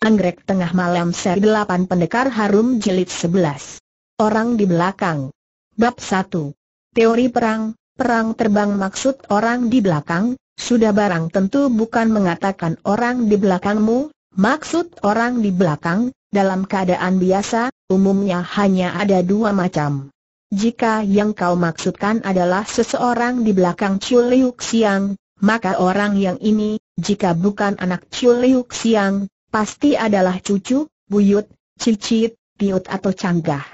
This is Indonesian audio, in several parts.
Anggrek Tengah Malam Seri 8 Pendekar Harum Jilid 11 Orang di Belakang. Bab 1 Teori Perang, Perang Terbang Maksud orang di belakang, sudah barang tentu bukan mengatakan orang di belakangmu, maksud orang di belakang, dalam keadaan biasa, umumnya hanya ada dua macam. Jika yang kau maksudkan adalah seseorang di belakang Chuliuk Siang, maka orang yang ini, jika bukan anak Chuliuk Siang, pasti adalah cucu, buyut, cicit, piut atau canggah.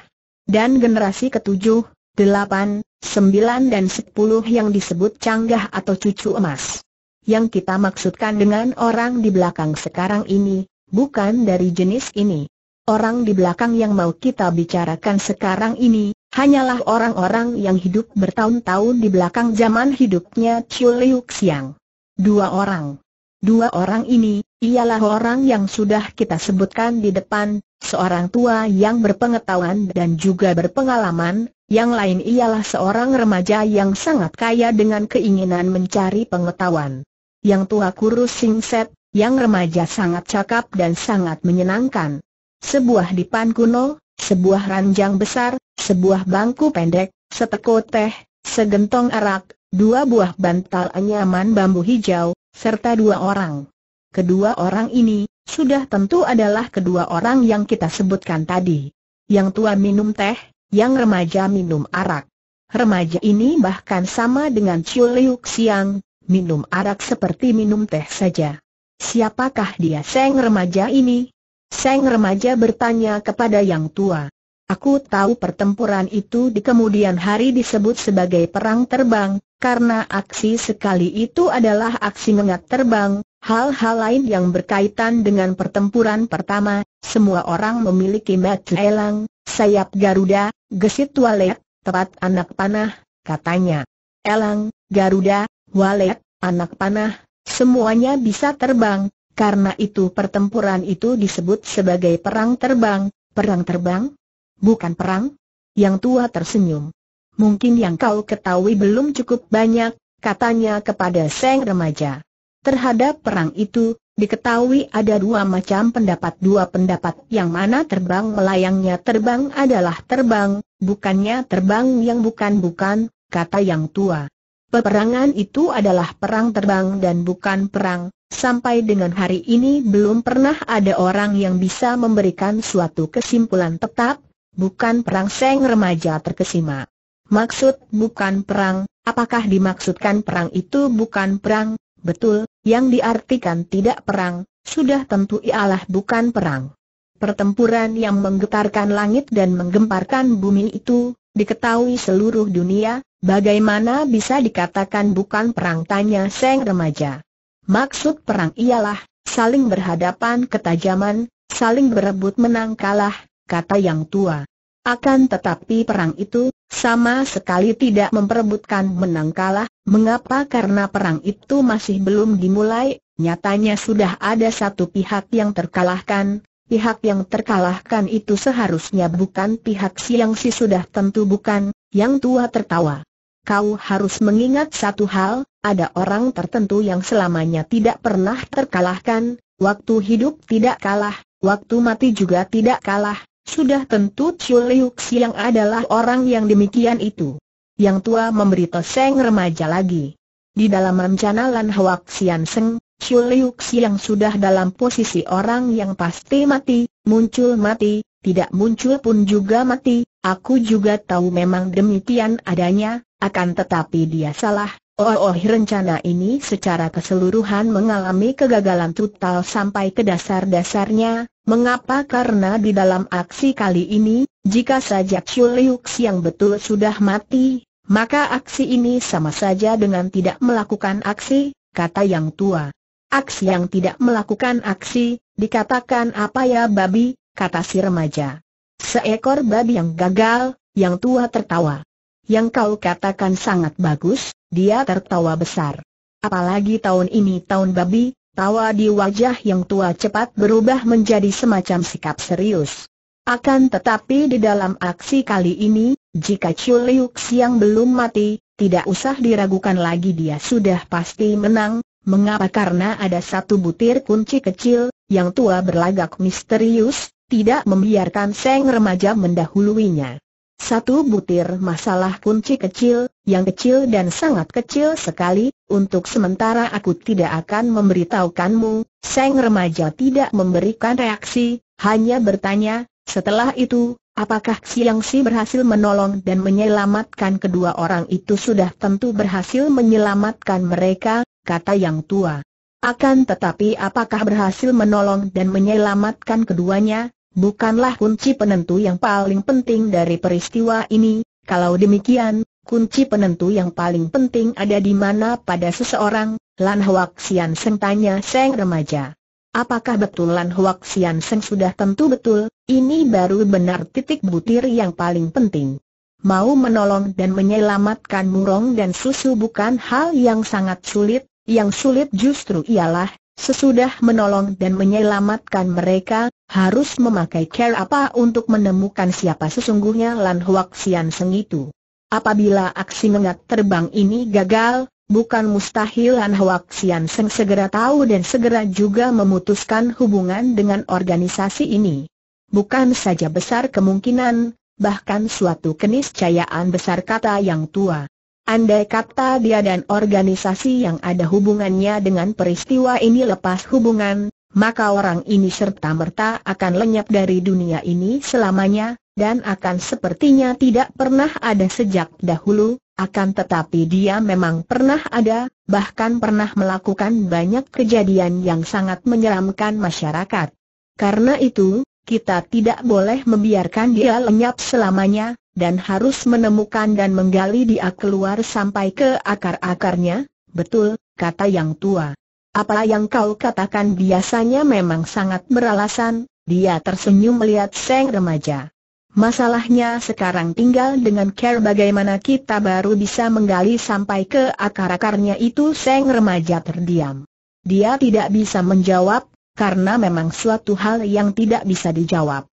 Dan generasi ketujuh, delapan, sembilan dan sepuluh yang disebut canggah atau cucu emas. Yang kita maksudkan dengan orang di belakang sekarang ini, bukan dari jenis ini. Orang di belakang yang mau kita bicarakan sekarang ini, hanyalah orang-orang yang hidup bertahun-tahun di belakang zaman hidupnya Chuliuk Siang. Dua orang. Dua orang ini, ialah orang yang sudah kita sebutkan di depan, seorang tua yang berpengetahuan dan juga berpengalaman, yang lain ialah seorang remaja yang sangat kaya dengan keinginan mencari pengetahuan. Yang tua kurus singset, yang remaja sangat cakap dan sangat menyenangkan. Sebuah dipan kuno, sebuah ranjang besar, sebuah bangku pendek, seteko teh, segentong arak, dua buah bantal anyaman bambu hijau, serta dua orang. Kedua orang ini, sudah tentu adalah kedua orang yang kita sebutkan tadi. Yang tua minum teh, yang remaja minum arak. Remaja ini bahkan sama dengan Chuliuk Siang, minum arak seperti minum teh saja. Siapakah dia Seng remaja ini? Seng remaja bertanya kepada yang tua. Aku tahu pertempuran itu di kemudian hari disebut sebagai perang terbang, karena aksi sekali itu adalah aksi mengat terbang, hal-hal lain yang berkaitan dengan pertempuran pertama, semua orang memiliki mata elang, sayap Garuda, gesit walet, tepat anak panah, katanya. Elang, Garuda, walet, anak panah, semuanya bisa terbang, karena itu pertempuran itu disebut sebagai perang terbang, perang terbang? Bukan perang? Yang tua tersenyum. Mungkin yang kau ketahui belum cukup banyak, katanya kepada Seng remaja. Terhadap perang itu, diketahui ada dua macam pendapat dua pendapat yang mana terbang melayangnya terbang adalah terbang, bukannya terbang yang bukan-bukan, kata yang tua. Peperangan itu adalah perang terbang dan bukan perang, sampai dengan hari ini belum pernah ada orang yang bisa memberikan suatu kesimpulan tetap, bukan perang Seng remaja terkesima. Maksud bukan perang, apakah dimaksudkan perang itu bukan perang? Betul, yang diartikan tidak perang, sudah tentu ialah bukan perang. Pertempuran yang menggetarkan langit dan menggemparkan bumi itu, diketahui seluruh dunia, bagaimana bisa dikatakan bukan perang tanya Seng remaja. Maksud perang ialah, saling berhadapan ketajaman, saling berebut menang kalah, kata yang tua. Akan tetapi perang itu, sama sekali tidak memperebutkan menang kalah, mengapa karena perang itu masih belum dimulai, nyatanya sudah ada satu pihak yang terkalahkan, pihak yang terkalahkan itu seharusnya bukan pihak siang si sudah tentu bukan, yang tua tertawa. Kau harus mengingat satu hal, ada orang tertentu yang selamanya tidak pernah terkalahkan, waktu hidup tidak kalah, waktu mati juga tidak kalah, sudah tentu Chuliuk Siang adalah orang yang demikian itu. Yang tua memberi toseng remaja lagi. Di dalam rencana Lan Hwak Sian Seng, Chuliuk Siang sudah dalam posisi orang yang pasti mati, muncul mati, tidak muncul pun juga mati, aku juga tahu memang demikian adanya, akan tetapi dia salah, Oh, oh rencana ini secara keseluruhan mengalami kegagalan total sampai ke dasar-dasarnya, mengapa karena di dalam aksi kali ini, jika saja Chuliuk yang betul sudah mati, maka aksi ini sama saja dengan tidak melakukan aksi, kata yang tua. Aksi yang tidak melakukan aksi, dikatakan apa ya babi, kata si remaja. Seekor babi yang gagal, yang tua tertawa. Yang kau katakan sangat bagus, dia tertawa besar. Apalagi tahun ini tahun babi, tawa di wajah yang tua cepat berubah menjadi semacam sikap serius. Akan tetapi di dalam aksi kali ini, jika Chuliuk Siang belum mati, tidak usah diragukan lagi dia sudah pasti menang, mengapa karena ada satu butir kunci kecil, yang tua berlagak misterius, tidak membiarkan Seng remaja mendahuluinya. Satu butir masalah kunci kecil, yang kecil dan sangat kecil sekali, untuk sementara aku tidak akan memberitahukanmu, Seng remaja tidak memberikan reaksi, hanya bertanya, setelah itu, apakah Siang Si berhasil menolong dan menyelamatkan kedua orang itu sudah tentu berhasil menyelamatkan mereka, kata yang tua. Akan tetapi apakah berhasil menolong dan menyelamatkan keduanya, bukanlah kunci penentu yang paling penting dari peristiwa ini, kalau demikian, kunci penentu yang paling penting ada di mana pada seseorang, Lan Huak Sian Seng tanya Seng remaja. Apakah betul Lan Huak Sian Seng sudah tentu betul, ini baru benar titik butir yang paling penting. Mau menolong dan menyelamatkan murong dan susu bukan hal yang sangat sulit, yang sulit justru ialah, Sesudah menolong dan menyelamatkan mereka, harus memakai care apa untuk menemukan siapa sesungguhnya Lan Huak Sian Seng itu. Apabila aksi mengat terbang ini gagal, bukan mustahil Lan Huak Sian Seng segera tahu dan segera juga memutuskan hubungan dengan organisasi ini. Bukan saja besar kemungkinan, bahkan suatu keniscayaan besar kata yang tua. Andai kata dia dan organisasi yang ada hubungannya dengan peristiwa ini lepas hubungan, maka orang ini serta-merta akan lenyap dari dunia ini selamanya, dan akan sepertinya tidak pernah ada sejak dahulu, akan tetapi dia memang pernah ada, bahkan pernah melakukan banyak kejadian yang sangat menyeramkan masyarakat. Karena itu, kita tidak boleh membiarkan dia lenyap selamanya, dan harus menemukan dan menggali dia keluar sampai ke akar-akarnya, betul, kata yang tua. Apa yang kau katakan biasanya memang sangat beralasan, dia tersenyum melihat Seng remaja. Masalahnya sekarang tinggal dengan care bagaimana kita baru bisa menggali sampai ke akar-akarnya itu Seng remaja terdiam. Dia tidak bisa menjawab, karena memang suatu hal yang tidak bisa dijawab.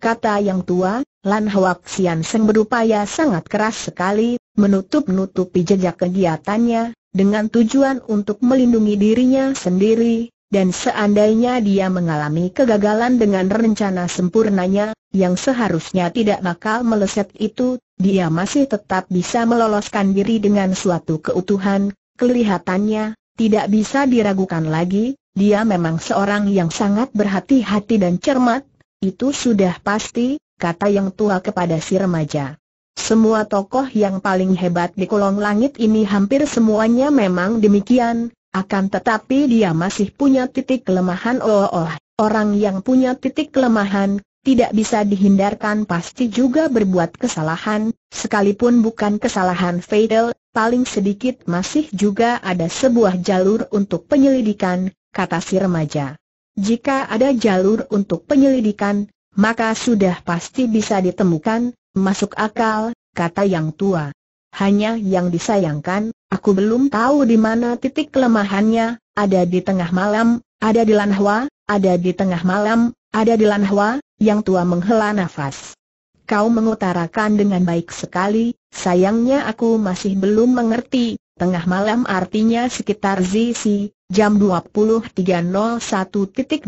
Kata yang tua, Lan Hwak Sian Seng berupaya sangat keras sekali, menutup-nutupi jejak kegiatannya, dengan tujuan untuk melindungi dirinya sendiri, dan seandainya dia mengalami kegagalan dengan rencana sempurnanya, yang seharusnya tidak bakal meleset itu, dia masih tetap bisa meloloskan diri dengan suatu keutuhan, kelihatannya, tidak bisa diragukan lagi, dia memang seorang yang sangat berhati-hati dan cermat, itu sudah pasti, kata yang tua kepada si remaja. Semua tokoh yang paling hebat di kolong langit ini hampir semuanya memang demikian, akan tetapi dia masih punya titik kelemahan oh, oh orang yang punya titik kelemahan, tidak bisa dihindarkan pasti juga berbuat kesalahan, sekalipun bukan kesalahan fatal, paling sedikit masih juga ada sebuah jalur untuk penyelidikan, kata si remaja. Jika ada jalur untuk penyelidikan, maka sudah pasti bisa ditemukan, masuk akal, kata yang tua. Hanya yang disayangkan, aku belum tahu di mana titik kelemahannya, ada di tengah malam, ada di Lanhwa, ada di tengah malam, ada di Lanhwa, yang tua menghela nafas. Kau mengutarakan dengan baik sekali, sayangnya aku masih belum mengerti, tengah malam artinya sekitar Zisi, jam 23.01.00,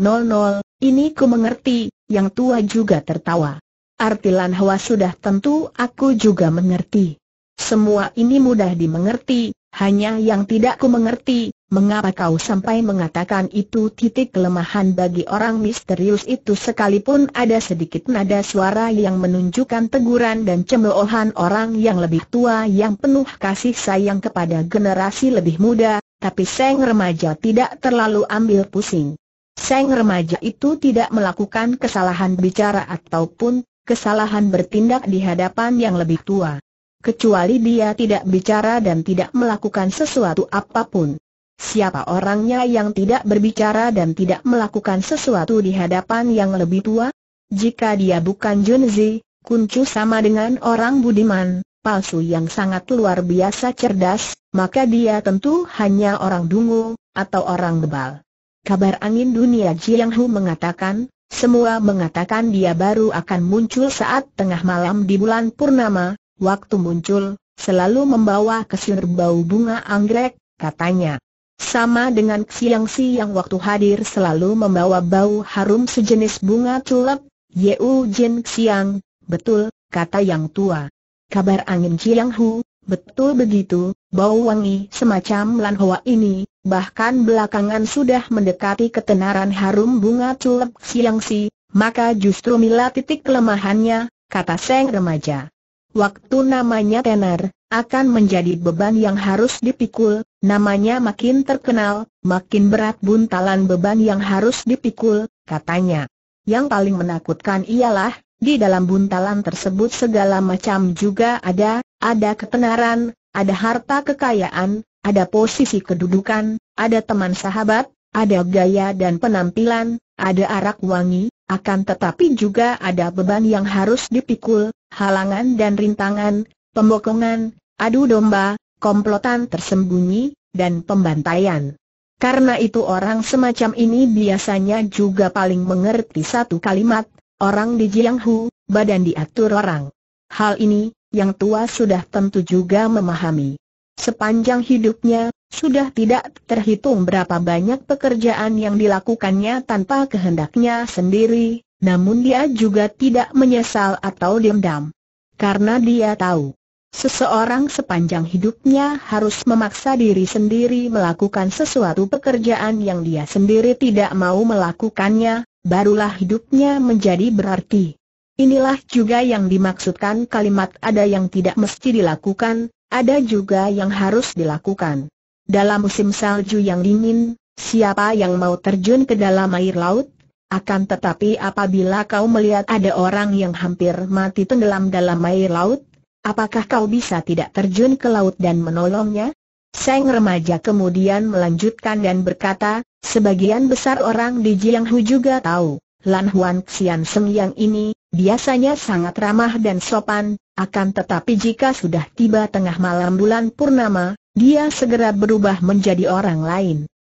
ini ku mengerti, yang tua juga tertawa. Arti Lanhwa sudah tentu aku juga mengerti. Semua ini mudah dimengerti, hanya yang tidak ku mengerti, mengapa kau sampai mengatakan itu titik kelemahan bagi orang misterius itu sekalipun ada sedikit nada suara yang menunjukkan teguran dan cemoohan orang yang lebih tua yang penuh kasih sayang kepada generasi lebih muda, tapi Seng remaja tidak terlalu ambil pusing. Seng remaja itu tidak melakukan kesalahan bicara ataupun kesalahan bertindak di hadapan yang lebih tua. Kecuali dia tidak bicara dan tidak melakukan sesuatu apa pun. Siapa orangnya yang tidak berbicara dan tidak melakukan sesuatu di hadapan yang lebih tua? Jika dia bukan Junzi, Kuncu sama dengan orang budiman, palsu yang sangat luar biasa cerdas, maka dia tentu hanya orang dungu, atau orang bebal. Kabar angin dunia Jiang Hu mengatakan, semua mengatakan dia baru akan muncul saat tengah malam di bulan purnama, waktu muncul, selalu membawa kesir bau bunga anggrek, katanya. sama dengan Xiangxi yang waktu hadir selalu membawa bau harum sejenis bunga tulip, Yeu Jin Xiang, betul, kata yang tua. Kabar angin Jiang Hu, betul begitu, bau wangi semacam Lan Hoa ini, bahkan belakangan sudah mendekati ketenaran harum bunga tulip Xiangxi, maka justru mila titik kelemahannya, kata Seng remaja. Waktu namanya tenar, akan menjadi beban yang harus dipikul, namanya makin terkenal, makin berat buntalan beban yang harus dipikul, katanya. Yang paling menakutkan ialah, di dalam buntalan tersebut segala macam juga ada, ada ketenaran, ada harta kekayaan, ada posisi kedudukan, ada teman sahabat, ada gaya dan penampilan, ada arak wangi, akan tetapi juga ada beban yang harus dipikul, halangan dan rintangan, pembokongan, adu domba, komplotan tersembunyi, dan pembantaian. Karena itu orang semacam ini biasanya juga paling mengerti satu kalimat, orang di Jianghu, badan diatur orang. Hal ini, yang tua sudah tentu juga memahami. Sepanjang hidupnya, sudah tidak terhitung berapa banyak pekerjaan yang dilakukannya tanpa kehendaknya sendiri, namun dia juga tidak menyesal atau diam-diam. Karena dia tahu, seseorang sepanjang hidupnya harus memaksa diri sendiri melakukan sesuatu pekerjaan yang dia sendiri tidak mau melakukannya, barulah hidupnya menjadi berarti. Inilah juga yang dimaksudkan kalimat ada yang tidak mesti dilakukan, ada juga yang harus dilakukan. Dalam musim salju yang dingin, siapa yang mau terjun ke dalam air laut, akan tetapi apabila kau melihat ada orang yang hampir mati tenggelam dalam air laut, apakah kau bisa tidak terjun ke laut dan menolongnya? Seng remaja kemudian melanjutkan dan berkata, sebagian besar orang di Jianghu juga tahu, Lan Huan Xian Seng yang ini, biasanya sangat ramah dan sopan, akan tetapi jika sudah tiba tengah malam bulan purnama, dia segera berubah menjadi orang lain.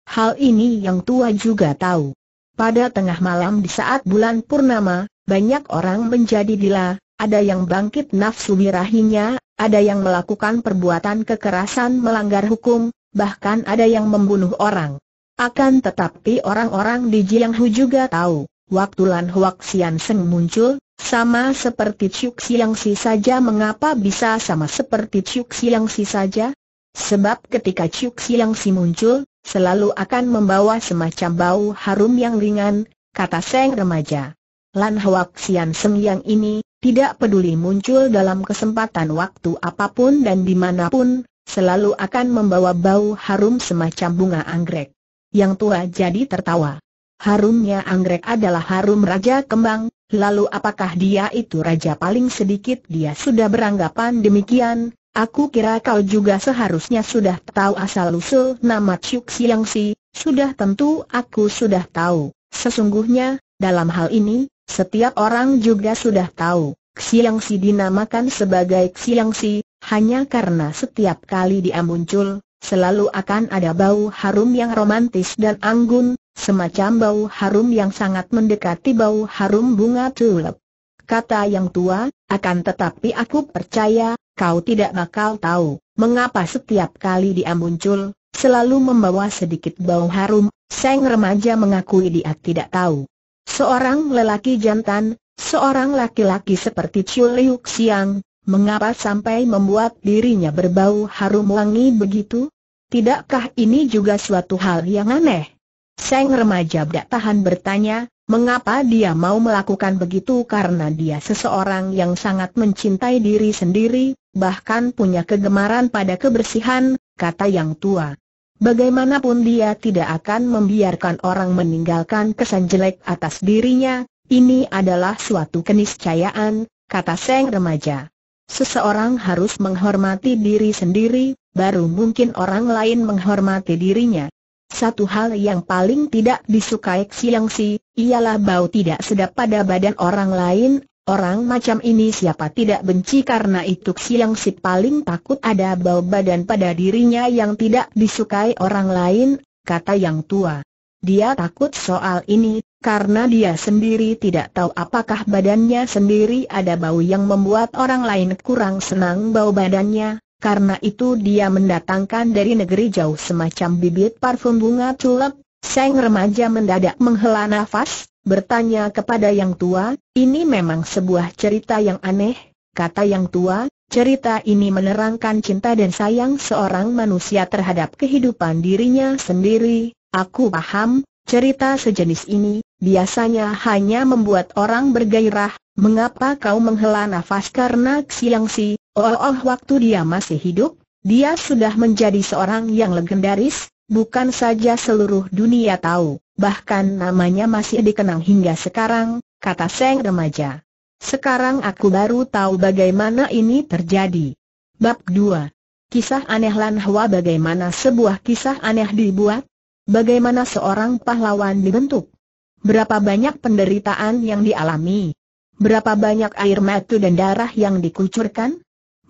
Hal ini yang tua juga tahu. Pada tengah malam di saat bulan purnama, banyak orang menjadi gila, ada yang bangkit nafsu birahinya, ada yang melakukan perbuatan kekerasan melanggar hukum, bahkan ada yang membunuh orang. Akan tetapi orang-orang di Jianghu juga tahu, waktu Lan Huak Sian Seng muncul, sama seperti Chuk Siang Si saja mengapa bisa sama seperti Chuk Siang Si saja? Sebab ketika Chuk Siang Si muncul, selalu akan membawa semacam bau harum yang ringan, kata Seng remaja. Lan Hwak Sian Seng yang ini, tidak peduli muncul dalam kesempatan waktu apa pun dan di mana pun, selalu akan membawa bau harum semacam bunga anggrek. Yang tua jadi tertawa. Harumnya anggrek adalah harum Raja Kembang, lalu apakah dia itu Raja paling sedikit dia sudah beranggapan demikian, Aku kira kau juga seharusnya sudah tahu asal-usul nama Chuk Siang Si, sudah tentu aku sudah tahu. Sesungguhnya, dalam hal ini, setiap orang juga sudah tahu, Xiang Si dinamakan sebagai Xiang Si, hanya karena setiap kali dia muncul, selalu akan ada bau harum yang romantis dan anggun, semacam bau harum yang sangat mendekati bau harum bunga tulip. Kata yang tua, akan tetapi aku percaya, kau tidak bakal tahu, mengapa setiap kali dia muncul, selalu membawa sedikit bau harum, Seng remaja mengakui dia tidak tahu. Seorang lelaki jantan, seorang laki-laki seperti Chiu Liu Xiang, mengapa sampai membuat dirinya berbau harum wangi begitu? Tidakkah ini juga suatu hal yang aneh? Seng remaja tidak tahan bertanya, Mengapa dia mau melakukan begitu karena dia seseorang yang sangat mencintai diri sendiri, bahkan punya kegemaran pada kebersihan, kata yang tua. Bagaimanapun dia tidak akan membiarkan orang meninggalkan kesan jelek atas dirinya, ini adalah suatu keniscayaan, kata Seng remaja. Seseorang harus menghormati diri sendiri, baru mungkin orang lain menghormati dirinya. Satu hal yang paling tidak disukai Xiang Si, ialah bau tidak sedap pada badan orang lain, orang macam ini siapa tidak benci karena itu Xiang Si paling takut ada bau badan pada dirinya yang tidak disukai orang lain, kata yang tua. Dia takut soal ini, karena dia sendiri tidak tahu apakah badannya sendiri ada bau yang membuat orang lain kurang senang bau badannya, karena itu dia mendatangkan dari negeri jauh semacam bibit parfum bunga tulip. Sang remaja mendadak menghela nafas, bertanya kepada yang tua, ini memang sebuah cerita yang aneh, kata yang tua, cerita ini menerangkan cinta dan sayang seorang manusia terhadap kehidupan dirinya sendiri, aku paham, cerita sejenis ini, biasanya hanya membuat orang bergairah, mengapa kau menghela nafas karena Xiangxi, oh, oh waktu dia masih hidup, dia sudah menjadi seorang yang legendaris, bukan saja seluruh dunia tahu, bahkan namanya masih dikenang hingga sekarang, kata Seng remaja. Sekarang aku baru tahu bagaimana ini terjadi. Bab 2 Kisah aneh Lan Hua bagaimana sebuah kisah aneh dibuat? Bagaimana seorang pahlawan dibentuk? Berapa banyak penderitaan yang dialami? Berapa banyak air mata dan darah yang dikucurkan?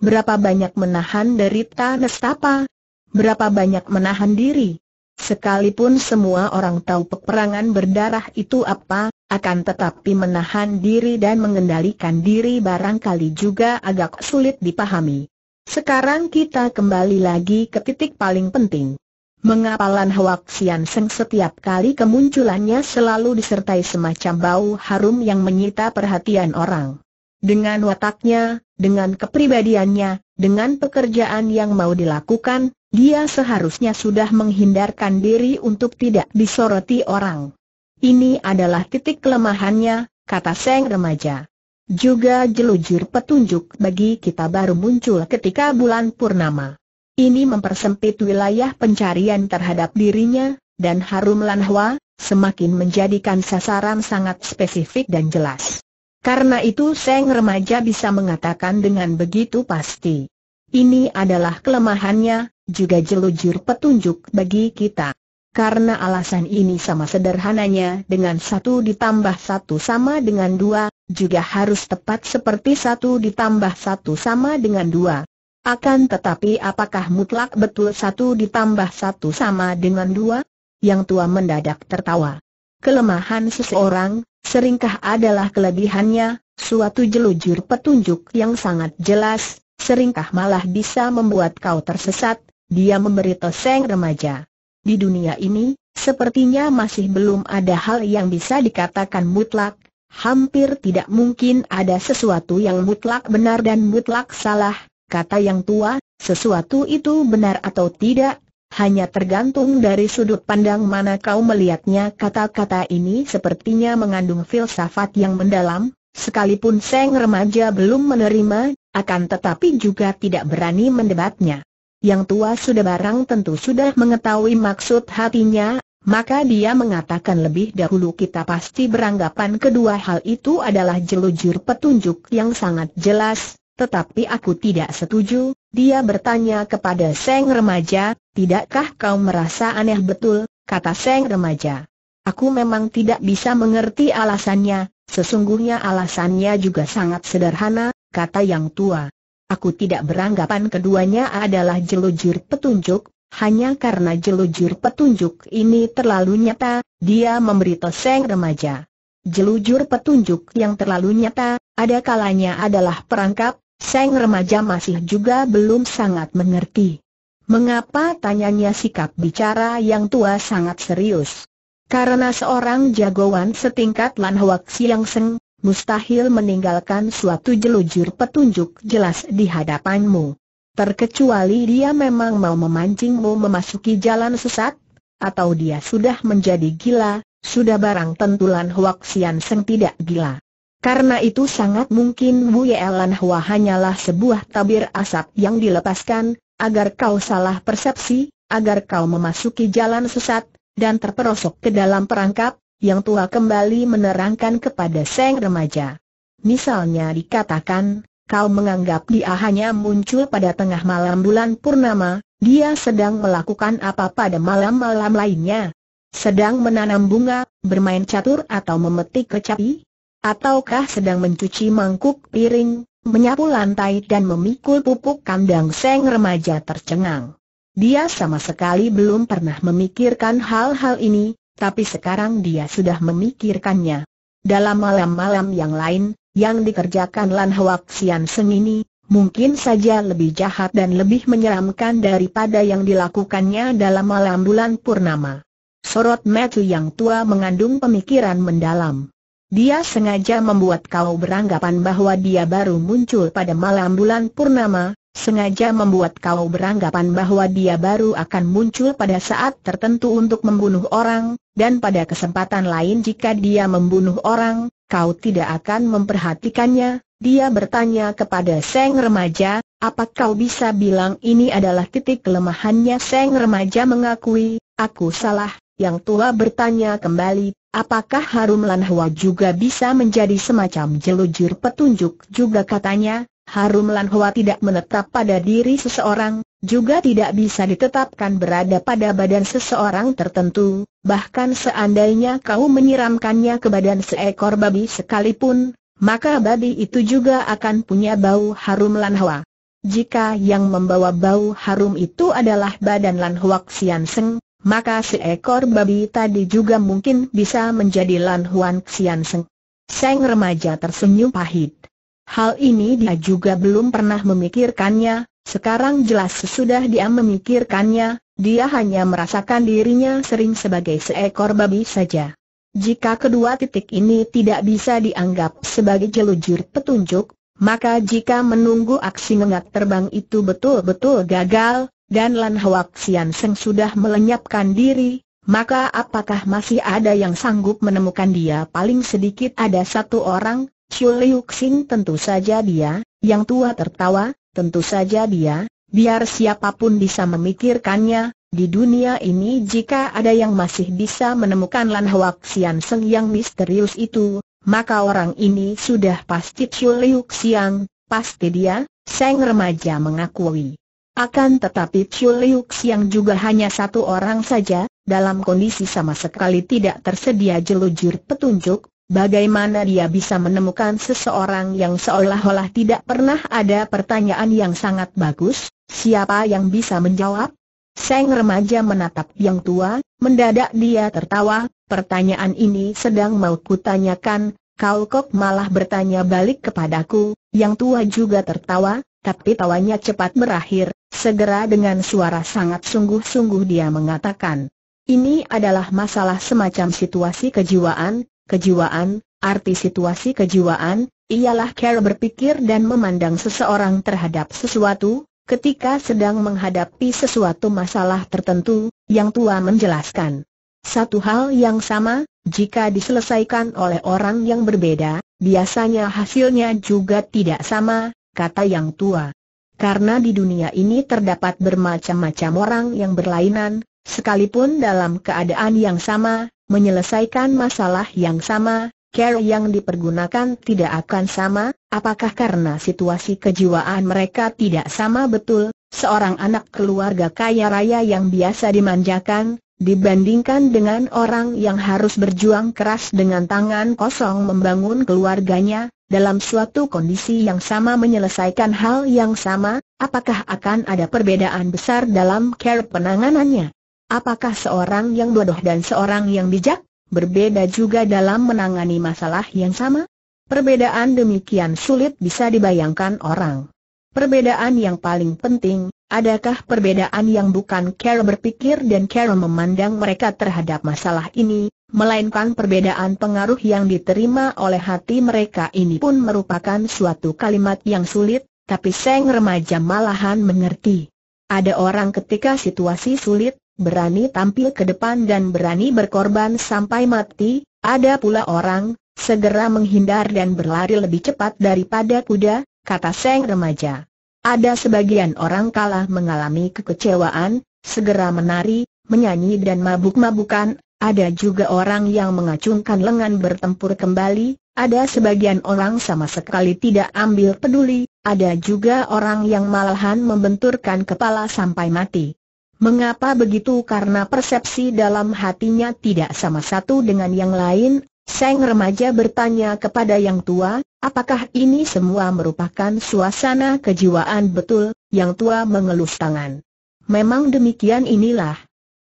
Berapa banyak menahan derita nestapa? Berapa banyak menahan diri? Sekalipun semua orang tahu peperangan berdarah itu apa, akan tetapi menahan diri dan mengendalikan diri barangkali juga agak sulit dipahami. Sekarang kita kembali lagi ke titik paling penting. Mengapa Lan Sian Seng setiap kali kemunculannya selalu disertai semacam bau harum yang menyita perhatian orang? Dengan wataknya, dengan kepribadiannya, dengan pekerjaan yang mau dilakukan, dia seharusnya sudah menghindarkan diri untuk tidak disoroti orang. Ini adalah titik kelemahannya, kata Seng remaja. Juga jelujur petunjuk bagi kita baru muncul ketika bulan purnama. Ini mempersempit wilayah pencarian terhadap dirinya, dan Harum Lanhwa, semakin menjadikan sasaran sangat spesifik dan jelas. Karena itu Seng remaja bisa mengatakan dengan begitu pasti. Ini adalah kelemahannya, juga jelujur petunjuk bagi kita. Karena alasan ini sama sederhananya dengan satu ditambah satu sama dengan dua, juga harus tepat seperti satu ditambah satu sama dengan dua. Akan tetapi apakah mutlak betul satu ditambah satu sama dengan dua? Yang tua mendadak tertawa. Kelemahan seseorang, seringkah adalah kelebihannya, suatu jelujur petunjuk yang sangat jelas, seringkah malah bisa membuat kau tersesat, dia memberi toseng remaja. Di dunia ini, sepertinya masih belum ada hal yang bisa dikatakan mutlak, hampir tidak mungkin ada sesuatu yang mutlak benar dan mutlak salah, kata yang tua, sesuatu itu benar atau tidak, hanya tergantung dari sudut pandang mana kau melihatnya. Kata-kata ini sepertinya mengandung filsafat yang mendalam, sekalipun Seng remaja belum menerima, akan tetapi juga tidak berani mendebatnya. Yang tua sudah barang tentu sudah mengetahui maksud hatinya, maka dia mengatakan lebih dahulu kita pasti beranggapan kedua hal itu adalah jelujur petunjuk yang sangat jelas, tetapi aku tidak setuju, dia bertanya kepada Seng remaja, tidakkah kau merasa aneh betul, kata Seng remaja. Aku memang tidak bisa mengerti alasannya, sesungguhnya alasannya juga sangat sederhana, kata yang tua. Aku tidak beranggapan keduanya adalah jelujur petunjuk, hanya karena jelujur petunjuk ini terlalu nyata, dia memberi Seng remaja. Jelujur petunjuk yang terlalu nyata, ada kalanya adalah perangkap, Seng remaja masih juga belum sangat mengerti. Mengapa tanyanya sikap bicara yang tua sangat serius? Karena seorang jagoan setingkat Lan Huak Siang Seng, mustahil meninggalkan suatu jelujur petunjuk jelas di hadapanmu. Terkecuali dia memang mau memancingmu memasuki jalan sesat, atau dia sudah menjadi gila, sudah barang tentu Lan Huak Sian Seng tidak gila. Karena itu sangat mungkin Wu Yelan Hua hanyalah sebuah tabir asap yang dilepaskan, agar kau salah persepsi, agar kau memasuki jalan sesat, dan terperosok ke dalam perangkap, yang tua kembali menerangkan kepada Seng remaja. Misalnya dikatakan, kau menganggap dia hanya muncul pada tengah malam bulan purnama, dia sedang melakukan apa pada malam-malam lainnya? Sedang menanam bunga, bermain catur atau memetik kecapi? Ataukah sedang mencuci mangkuk piring, menyapu lantai dan memikul pupuk kandang seng remaja tercengang. Dia sama sekali belum pernah memikirkan hal-hal ini, tapi sekarang dia sudah memikirkannya. Dalam malam-malam yang lain, yang dikerjakan Lan Hwak Sian Seng ini, mungkin saja lebih jahat dan lebih menyeramkan daripada yang dilakukannya dalam malam bulan purnama. Sorot Matthew yang tua mengandung pemikiran mendalam. Dia sengaja membuat kau beranggapan bahwa dia baru muncul pada malam bulan purnama, sengaja membuat kau beranggapan bahwa dia baru akan muncul pada saat tertentu untuk membunuh orang, dan pada kesempatan lain jika dia membunuh orang, kau tidak akan memperhatikannya, dia bertanya kepada Seng remaja, apa kau bisa bilang ini adalah titik kelemahannya? Seng remaja mengakui, aku salah. Yang tua bertanya kembali, apakah Harum Lanhua juga bisa menjadi semacam jelujur petunjuk juga katanya, Harum Lanhua tidak menetap pada diri seseorang, juga tidak bisa ditetapkan berada pada badan seseorang tertentu, bahkan seandainya kau menyiramkannya ke badan seekor babi sekalipun, maka babi itu juga akan punya bau harum lanhua. Jika yang membawa bau harum itu adalah badan lanhuak Xian Seng, maka seekor babi tadi juga mungkin bisa menjadi lanhuan Xian Seng. Seng remaja tersenyum pahit. Hal ini dia juga belum pernah memikirkannya, sekarang jelas sesudah dia memikirkannya, dia hanya merasakan dirinya sering sebagai seekor babi saja. Jika kedua titik ini tidak bisa dianggap sebagai jelujur petunjuk, maka jika menunggu aksi ngengak terbang itu betul-betul gagal, dan Lan Hwak Sian Seng sudah melenyapkan diri, maka apakah masih ada yang sanggup menemukan dia? Paling sedikit ada satu orang, Chu Liu Xing tentu saja dia, yang tua tertawa, tentu saja dia, biar siapa pun bisa memikirkannya, di dunia ini jika ada yang masih bisa menemukan Lan Hwak Sian Seng yang misterius itu, maka orang ini sudah pasti Chu Liu Xiang, pasti dia, Seng remaja mengakui. Akan tetapi Chu Liu Xiang juga hanya satu orang saja, dalam kondisi sama sekali tidak tersedia jelujur petunjuk, bagaimana dia bisa menemukan seseorang yang seolah-olah tidak pernah ada pertanyaan yang sangat bagus, siapa yang bisa menjawab? Seng remaja menatap yang tua, mendadak dia tertawa, pertanyaan ini sedang mau kutanyakan, kau kok malah bertanya balik kepadaku, yang tua juga tertawa, tapi tawanya cepat berakhir, segera dengan suara sangat sungguh-sungguh dia mengatakan, ini adalah masalah semacam situasi kejiwaan, kejiwaan, arti situasi kejiwaan, ialah cara berpikir dan memandang seseorang terhadap sesuatu, Ketika sedang menghadapi sesuatu masalah tertentu, yang tua menjelaskan. Satu hal yang sama, jika diselesaikan oleh orang yang berbeda, biasanya hasilnya juga tidak sama, kata yang tua. Karena di dunia ini terdapat bermacam-macam orang yang berlainan, sekalipun dalam keadaan yang sama, menyelesaikan masalah yang sama, Care yang dipergunakan tidak akan sama, apakah karena situasi kejiwaan mereka tidak sama betul, seorang anak keluarga kaya raya yang biasa dimanjakan, dibandingkan dengan orang yang harus berjuang keras dengan tangan kosong membangun keluarganya, dalam suatu kondisi yang sama menyelesaikan hal yang sama, apakah akan ada perbedaan besar dalam care penanganannya? Apakah seorang yang bodoh dan seorang yang bijak? berbeda juga dalam menangani masalah yang sama? Perbedaan demikian sulit bisa dibayangkan orang. Perbedaan yang paling penting, adakah perbedaan yang bukan cara berpikir dan cara memandang mereka terhadap masalah ini, melainkan perbedaan pengaruh yang diterima oleh hati mereka ini pun merupakan suatu kalimat yang sulit, tapi Seng remaja malahan mengerti. Ada orang ketika situasi sulit, berani tampil ke depan dan berani berkorban sampai mati, ada pula orang, segera menghindar dan berlari lebih cepat daripada kuda, kata Seng remaja. Ada sebagian orang kalah mengalami kekecewaan, segera menari, menyanyi dan mabuk-mabukan, ada juga orang yang mengacungkan lengan bertempur kembali, ada sebagian orang sama sekali tidak ambil peduli, ada juga orang yang malahan membenturkan kepala sampai mati. Mengapa begitu? Karena persepsi dalam hatinya tidak sama satu dengan yang lain. Seng remaja bertanya kepada yang tua, apakah ini semua merupakan suasana kejiwaan betul? Yang tua mengelus tangan. Memang demikian inilah.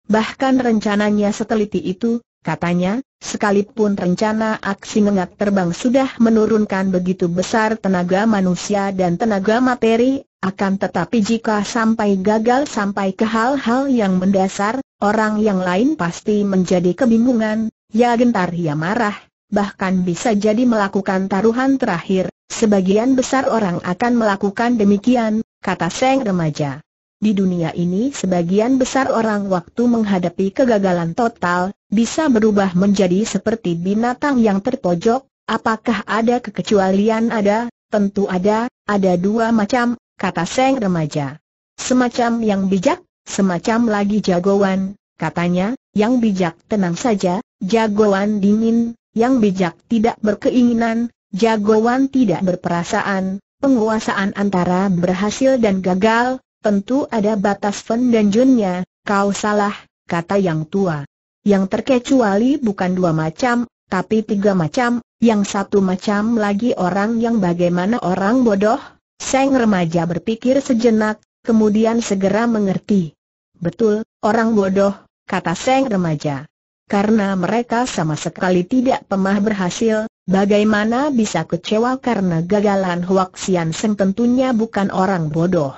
Bahkan rencananya seteliti itu, katanya, sekalipun rencana aksi ngengat terbang sudah menurunkan begitu besar tenaga manusia dan tenaga materi, akan tetapi jika sampai gagal sampai ke hal-hal yang mendasar, orang yang lain pasti menjadi kebingungan, ya gentar ya marah, bahkan bisa jadi melakukan taruhan terakhir, sebagian besar orang akan melakukan demikian, kata Seng remaja. Di dunia ini sebagian besar orang waktu menghadapi kegagalan total, bisa berubah menjadi seperti binatang yang terpojok, apakah ada kekecualian? Ada, tentu ada, ada dua macam, kata Seng remaja. Semacam yang bijak, semacam lagi jagoan, katanya, yang bijak tenang saja, jagoan dingin, yang bijak tidak berkeinginan, jagoan tidak berperasaan, penguasaan antara berhasil dan gagal, Tentu ada batas Fen dan Junnya, kau salah, kata yang tua. Yang terkecuali bukan dua macam, tapi tiga macam, yang satu macam lagi orang yang bagaimana orang bodoh, Seng remaja berpikir sejenak, kemudian segera mengerti. Betul, orang bodoh, kata Seng remaja. Karena mereka sama sekali tidak pernah berhasil, bagaimana bisa kecewa karena gagalan Huak Sian Seng tentunya bukan orang bodoh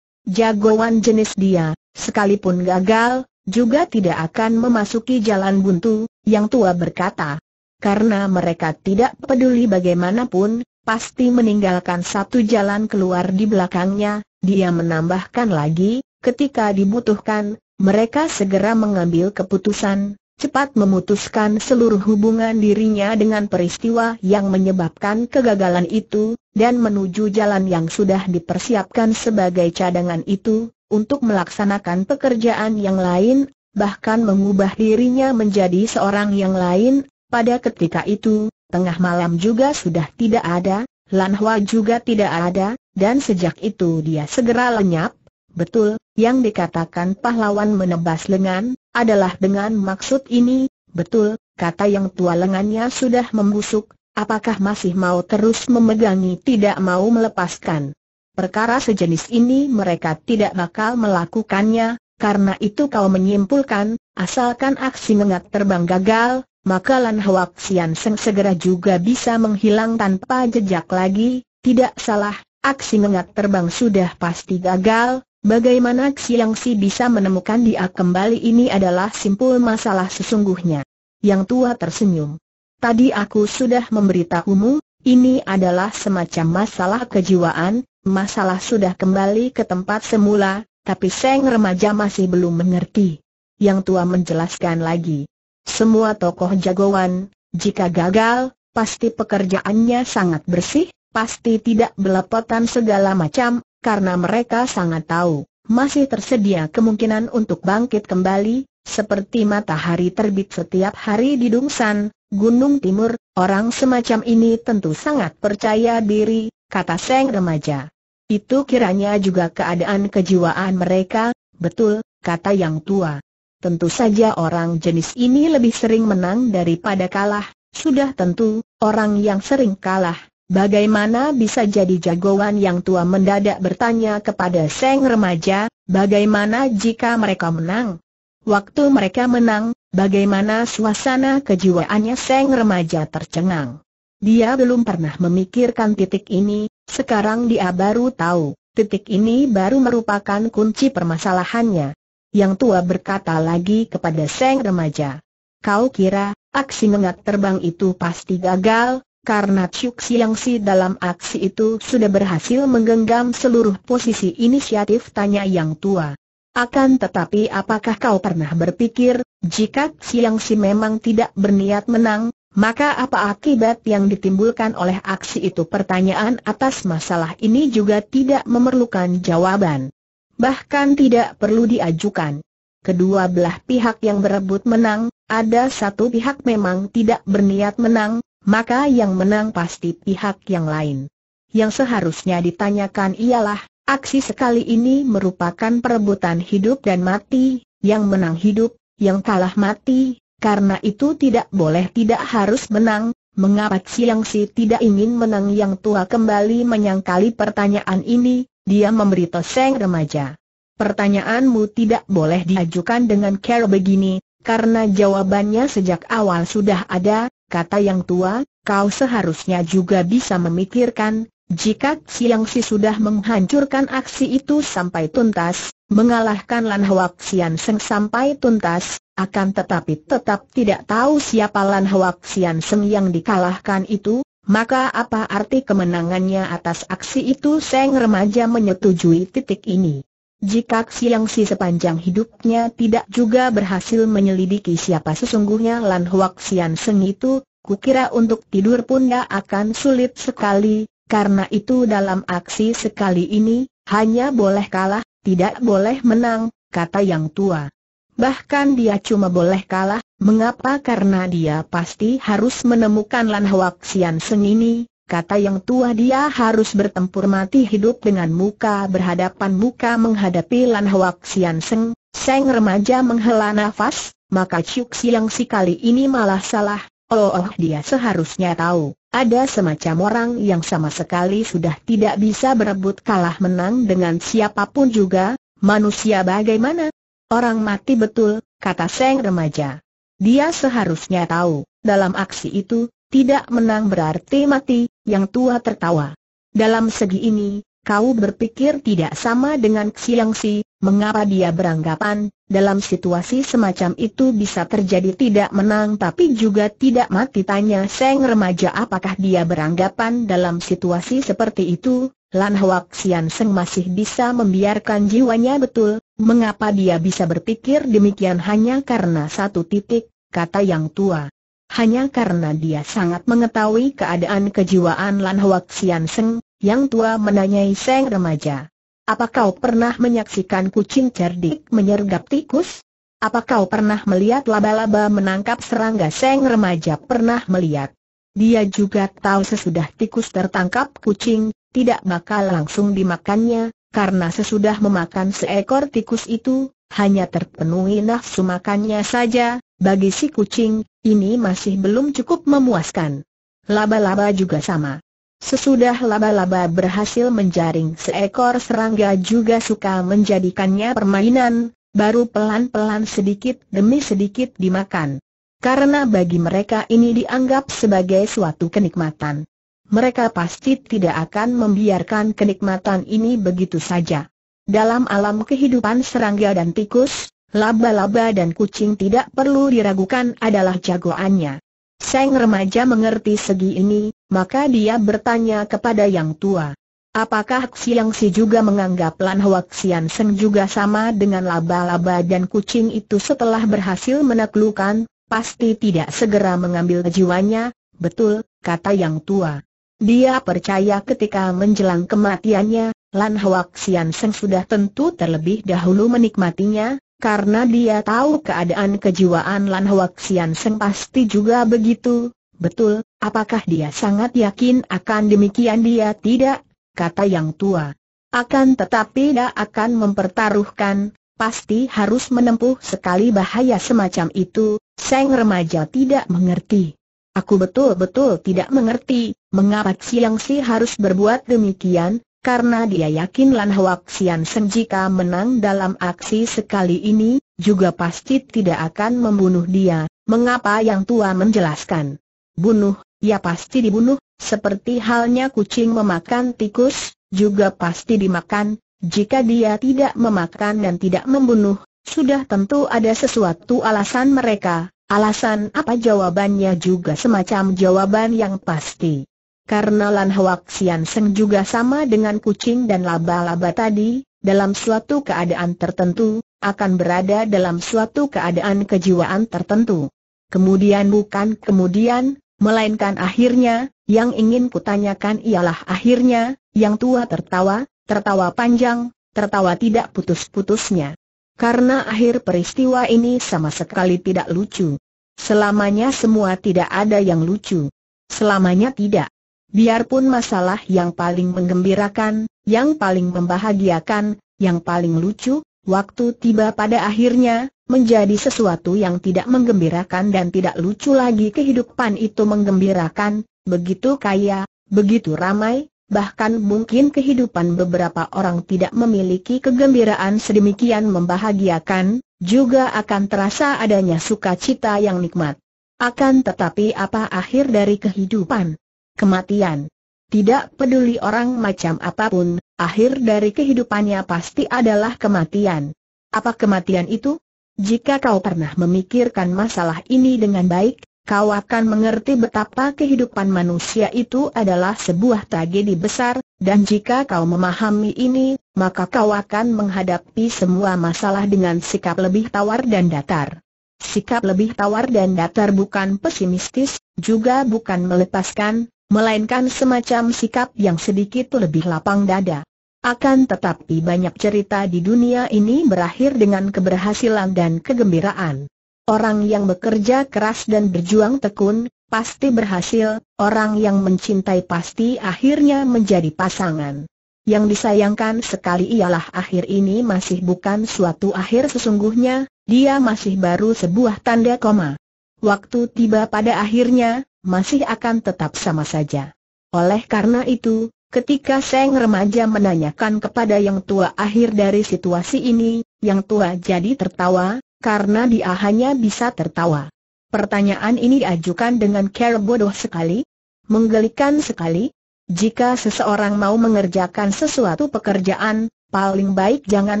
jagoan jenis dia, sekalipun gagal, juga tidak akan memasuki jalan buntu, yang tua berkata. Karena mereka tidak peduli bagaimanapun, pasti meninggalkan satu jalan keluar di belakangnya, dia menambahkan lagi, ketika dibutuhkan, mereka segera mengambil keputusan, cepat memutuskan seluruh hubungan dirinya dengan peristiwa yang menyebabkan kegagalan itu, dan menuju jalan yang sudah dipersiapkan sebagai cadangan itu, untuk melaksanakan pekerjaan yang lain, bahkan mengubah dirinya menjadi seorang yang lain, pada ketika itu, tengah malam juga sudah tidak ada, Lan Hua juga tidak ada, dan sejak itu dia segera lenyap, betul, yang dikatakan pahlawan menebas lengan, adalah dengan maksud ini, betul, kata yang tua lengannya sudah membusuk, apakah masih mau terus memegangi tidak mau melepaskan. Perkara sejenis ini mereka tidak bakal melakukannya, karena itu kau menyimpulkan, asalkan aksi ngengat terbang gagal, maka Lan Hwak Sian Seng segera juga bisa menghilang tanpa jejak lagi, tidak salah, aksi ngengat terbang sudah pasti gagal, bagaimana Xiang Si bisa menemukan dia kembali ini adalah simpul masalah sesungguhnya. Yang tua tersenyum. Tadi aku sudah memberitahumu, ini adalah semacam masalah kejiwaan, masalah sudah kembali ke tempat semula, tapi Seng remaja masih belum mengerti. Yang tua menjelaskan lagi. Semua tokoh jagoan, jika gagal, pasti pekerjaannya sangat bersih, pasti tidak belepotan segala macam, karena mereka sangat tahu, masih tersedia kemungkinan untuk bangkit kembali, seperti matahari terbit setiap hari di Dungsan, Gunung Timur, orang semacam ini tentu sangat percaya diri, kata Seng remaja. Itu kiranya juga keadaan kejiwaan mereka, betul, kata yang tua. Tentu saja orang jenis ini lebih sering menang daripada kalah, sudah tentu, orang yang sering kalah, bagaimana bisa jadi jagoan yang tua mendadak bertanya kepada Seng remaja, bagaimana jika mereka menang? Waktu mereka menang, Bagaimana suasana kejiwaannya Seng remaja tercengang. Dia belum pernah memikirkan titik ini, sekarang dia baru tahu, titik ini baru merupakan kunci permasalahannya. Yang tua berkata lagi kepada Seng remaja. Kau kira, aksi mengat terbang itu pasti gagal, karena Chuk Siang Si dalam aksi itu sudah berhasil menggenggam seluruh posisi inisiatif tanya yang tua. Akan tetapi apakah kau pernah berpikir, jika Siang Si memang tidak berniat menang, maka apa akibat yang ditimbulkan oleh aksi itu? Pertanyaan atas masalah ini juga tidak memerlukan jawaban. Bahkan tidak perlu diajukan. Kedua belah pihak yang berebut menang, ada satu pihak memang tidak berniat menang, maka yang menang pasti pihak yang lain. Yang seharusnya ditanyakan ialah, Aksi sekali ini merupakan perebutan hidup dan mati, yang menang hidup, yang kalah mati, karena itu tidak boleh tidak harus menang, mengapa Siang Si tidak ingin menang yang tua kembali menyangkali pertanyaan ini, dia memberitahu Seng remaja. Pertanyaanmu tidak boleh diajukan dengan cara begini, karena jawabannya sejak awal sudah ada, kata yang tua, kau seharusnya juga bisa memikirkan, jika Siang Si sudah menghancurkan aksi itu sampai tuntas, mengalahkan Lan Hwak Sian Seng sampai tuntas, akan tetapi tetap tidak tahu siapa Lan Hwak Sian Seng yang dikalahkan itu, maka apa arti kemenangannya atas aksi itu Seng remaja menyetujui titik ini. Jika Xiang Si sepanjang hidupnya tidak juga berhasil menyelidiki siapa sesungguhnya Lan Huak Xian Seng itu, kukira untuk tidur pun akan sulit sekali, karena itu dalam aksi sekali ini, hanya boleh kalah, tidak boleh menang, kata yang tua. Bahkan dia cuma boleh kalah, mengapa? Karena dia pasti harus menemukan Lan Huak Xian Seng ini, kata yang tua. Dia harus bertempur mati hidup dengan muka berhadapan muka menghadapi Lan Huak Sian Seng, Seng remaja menghela nafas, maka Chuk Siang si kali ini malah salah, oh, oh dia seharusnya tahu, ada semacam orang yang sama sekali sudah tidak bisa berebut kalah menang dengan siapa pun juga, manusia bagaimana? Orang mati betul, kata Seng remaja. Dia seharusnya tahu, dalam aksi itu, tidak menang berarti mati, yang tua tertawa. Dalam segi ini, kau berpikir tidak sama dengan Xiang Si, mengapa dia beranggapan, dalam situasi semacam itu bisa terjadi tidak menang tapi juga tidak mati tanya Seng remaja apakah dia beranggapan dalam situasi seperti itu, Lan Huak Xian Seng masih bisa membiarkan jiwanya betul, mengapa dia bisa berpikir demikian hanya karena satu titik, kata yang tua. Hanya karena dia sangat mengetahui keadaan kejiwaan Lan Huak Sian Seng, yang tua menanyai Seng remaja. Apa kau pernah menyaksikan kucing cerdik menyergap tikus? Apa kau pernah melihat laba-laba menangkap serangga Seng remaja pernah melihat? Dia juga tahu sesudah tikus tertangkap kucing, tidak bakal langsung dimakannya, karena sesudah memakan seekor tikus itu, hanya terpenuhi nafsu makannya saja, bagi si kucing, ini masih belum cukup memuaskan. Laba-laba juga sama. Sesudah laba-laba berhasil menjaring seekor serangga juga suka menjadikannya permainan, baru pelan-pelan sedikit demi sedikit dimakan. Karena bagi mereka ini dianggap sebagai suatu kenikmatan. Mereka pasti tidak akan membiarkan kenikmatan ini begitu saja. Dalam alam kehidupan serangga dan tikus, Laba-laba dan kucing tidak perlu diragukan adalah jagoannya. Seng remaja mengerti segi ini, maka dia bertanya kepada yang tua. Apakah Xiang Si juga menganggap Lan Huak Xian Seng juga sama dengan laba-laba dan kucing itu setelah berhasil menaklukkan, pasti tidak segera mengambil jiwanya, betul, kata yang tua. Dia percaya ketika menjelang kematiannya, Lan Huak Xian Seng sudah tentu terlebih dahulu menikmatinya, karena dia tahu keadaan kejiwaan Lan Huak Sian Seng pasti juga begitu, betul, apakah dia sangat yakin akan demikian dia tidak, kata yang tua. Akan tetapi dia akan mempertaruhkan, pasti harus menempuh sekali bahaya semacam itu, Seng remaja tidak mengerti. Aku betul-betul tidak mengerti, mengapa Siang Si harus berbuat demikian, karena dia yakin Lan Huak Sian Seng jika menang dalam aksi sekali ini, juga pasti tidak akan membunuh dia, mengapa yang tua menjelaskan. Bunuh, ya pasti dibunuh, seperti halnya kucing memakan tikus, juga pasti dimakan, jika dia tidak memakan dan tidak membunuh, sudah tentu ada sesuatu alasan mereka, alasan apa jawabannya juga semacam jawaban yang pasti. Karena Lan Hwak Sian Seng juga sama dengan kucing dan laba-laba tadi, dalam suatu keadaan tertentu, akan berada dalam suatu keadaan kejiwaan tertentu. Kemudian bukan kemudian, melainkan akhirnya, yang ingin kutanyakan ialah akhirnya, yang tua tertawa, tertawa panjang, tertawa tidak putus-putusnya. Karena akhir peristiwa ini sama sekali tidak lucu. Selamanya semua tidak ada yang lucu. Selamanya tidak. Biarpun masalah yang paling menggembirakan, yang paling membahagiakan, yang paling lucu, waktu tiba pada akhirnya, menjadi sesuatu yang tidak menggembirakan dan tidak lucu lagi kehidupan itu menggembirakan, begitu kaya, begitu ramai, bahkan mungkin kehidupan beberapa orang tidak memiliki kegembiraan sedemikian membahagiakan, juga akan terasa adanya sukacita yang nikmat. Akan tetapi apa akhir dari kehidupan? Kematian. Tidak peduli orang macam apa pun, akhir dari kehidupannya pasti adalah kematian. Apa kematian itu? Jika kau pernah memikirkan masalah ini dengan baik, kau akan mengerti betapa kehidupan manusia itu adalah sebuah tragedi besar, dan jika kau memahami ini, maka kau akan menghadapi semua masalah dengan sikap lebih tawar dan datar. Sikap lebih tawar dan datar bukan pesimistis, juga bukan melepaskan, melainkan semacam sikap yang sedikit lebih lapang dada. Akan tetapi banyak cerita di dunia ini berakhir dengan keberhasilan dan kegembiraan. Orang yang bekerja keras dan berjuang tekun, pasti berhasil, orang yang mencintai pasti akhirnya menjadi pasangan. Yang disayangkan sekali ialah akhir ini masih bukan suatu akhir sesungguhnya, dia masih baru sebuah tanda koma. Waktu tiba pada akhirnya, masih akan tetap sama saja. Oleh karena itu, ketika Seng remaja menanyakan kepada yang tua akhir dari situasi ini, yang tua jadi tertawa, karena dia hanya bisa tertawa. Pertanyaan ini diajukan dengan cara bodoh sekali, menggelikan sekali. Jika seseorang mau mengerjakan sesuatu pekerjaan, paling baik jangan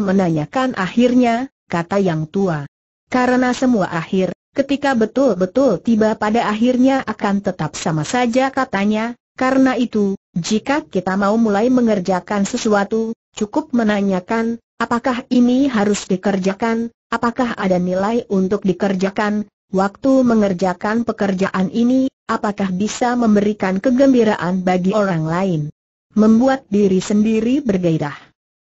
menanyakan akhirnya, kata yang tua. Karena semua akhir, ketika betul-betul tiba pada akhirnya akan tetap sama saja katanya, karena itu, jika kita mau mulai mengerjakan sesuatu, cukup menanyakan, apakah ini harus dikerjakan, Apakah ada nilai untuk dikerjakan, waktu mengerjakan pekerjaan ini, apakah bisa memberikan kegembiraan bagi orang lain? Membuat diri sendiri bergairah.